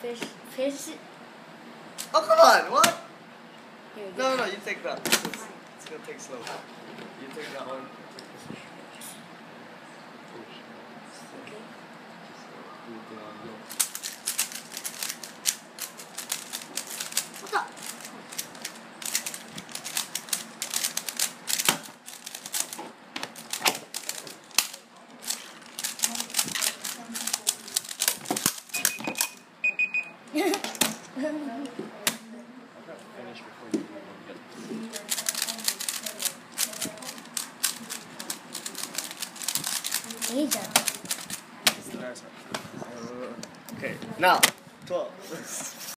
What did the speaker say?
Fish. Fish. Oh come on! What? Here. No, no, you take that. It's, it's gonna take slow. You take that one. What's Okay, now twelve.